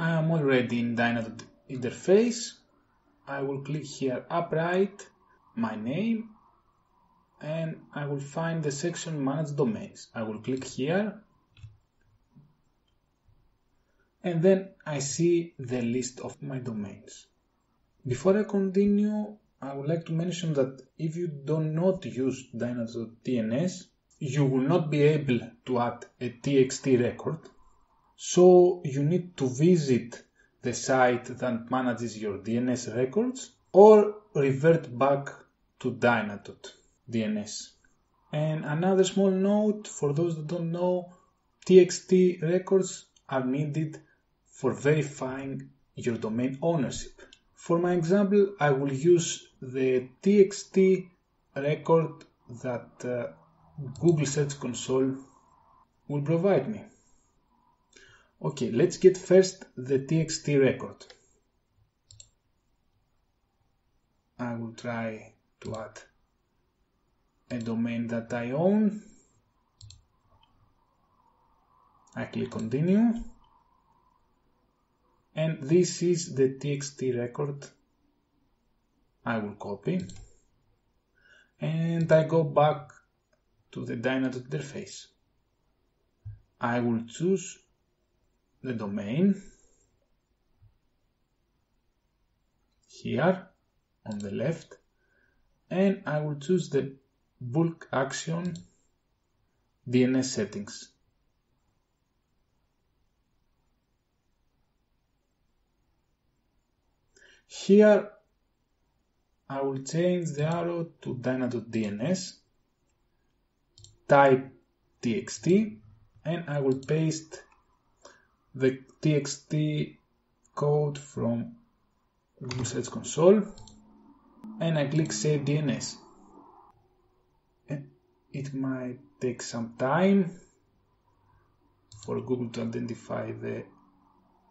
I am already in Dynadot interface. I will click here upright, my name, and I will find the section manage domains. I will click here and then I see the list of my domains. Before I continue, I would like to mention that if you do not use Dynadot.dns, you will not be able to add a TXT record. So you need to visit the site that manages your DNS records or revert back to Dynadot.dns. And another small note for those that don't know, TXT records are needed for verifying your domain ownership. For my example, I will use the TXT record that uh, Google Search Console will provide me. Okay, let's get first the TXT record. I will try to add a domain that I own. I click continue and this is the txt record I will copy and I go back to the Dynadot interface. I will choose the domain here on the left and I will choose the bulk action DNS settings. Here I will change the arrow to dyna.dns, type txt, and I will paste the txt code from Google Search Console and I click Save DNS. It might take some time for Google to identify the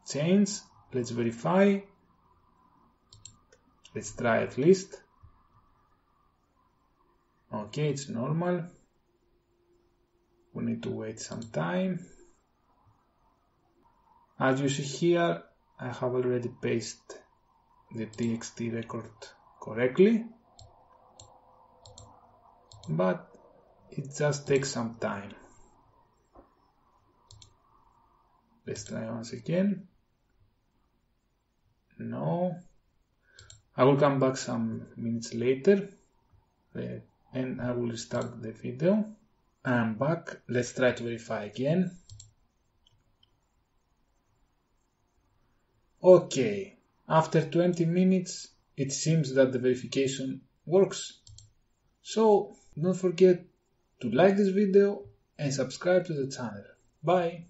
change. Let's verify. Let's try at least. Okay, it's normal. We need to wait some time. As you see here, I have already pasted the txt record correctly, but it just takes some time. Let's try once again. No. I will come back some minutes later and I will start the video. I'm back. Let's try to verify again. Okay, after 20 minutes, it seems that the verification works. So don't forget to like this video and subscribe to the channel. Bye!